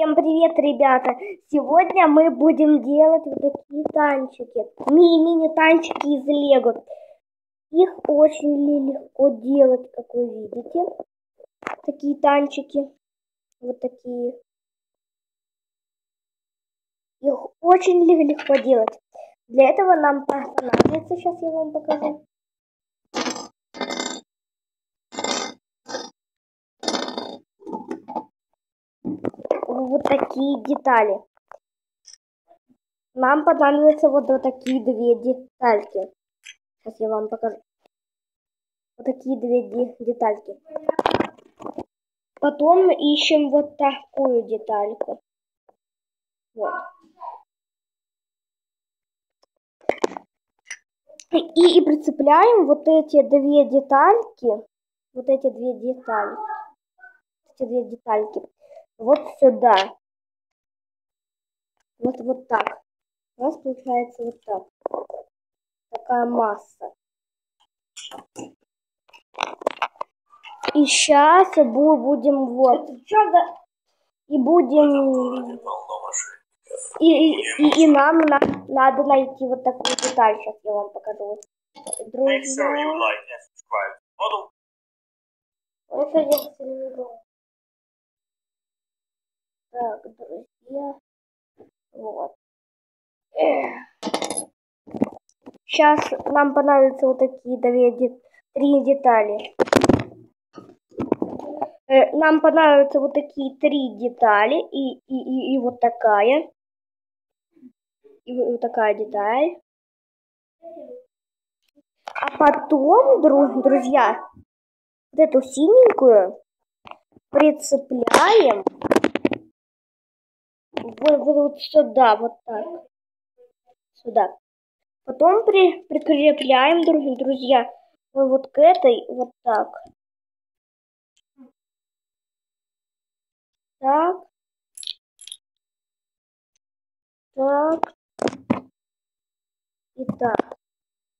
Всем привет, ребята! Сегодня мы будем делать вот такие танчики. Мини-мини-танчики из Лего. Их очень легко делать, как вы видите. Такие танчики. Вот такие. Их очень легко делать. Для этого нам понадобится, сейчас я вам покажу. Вот такие детали. Нам понадобятся вот, вот такие две детальки. Сейчас я вам покажу. Вот такие две детальки. Потом ищем вот такую детальку. Вот. И, и прицепляем вот эти две детальки. Вот эти две детали. Эти две детальки вот сюда. Вот, вот так. У нас получается вот так. Такая масса. И сейчас будем вот. И будем... И, и, и нам на, надо найти вот такую деталь. Сейчас я вам покажу. Друзья... Это я так, друзья. Вот. Сейчас нам понадобятся вот такие две, три детали. Э, нам понадобятся вот такие три детали и, и, и, и вот такая. И вот такая деталь. А потом, друг, друзья, вот эту синенькую прицепляем вот, вот, вот сюда, вот так. Сюда. Потом при, прикрепляем, друзья, вот к этой, вот так. Так. Так. И так.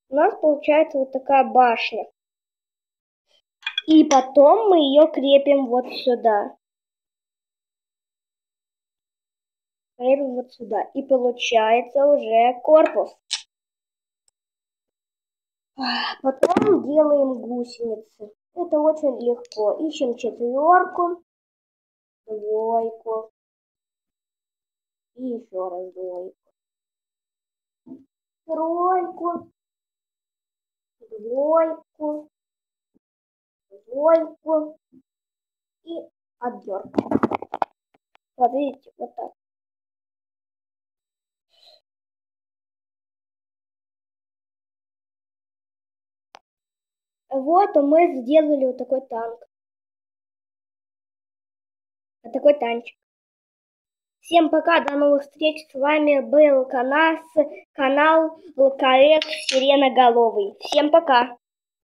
У нас получается вот такая башня. И потом мы ее крепим вот сюда. Крепим вот сюда. И получается уже корпус. Потом делаем гусеницы. Это очень легко. Ищем четверку, двойку и еще раз двойку. Тройку, двойку, двойку и отдерку. Вот видите, вот так. Вот мы сделали вот такой танк. Вот такой танчик. Всем пока, до новых встреч. С вами был канал, канал ЛКС Сиреноголовый. Всем пока.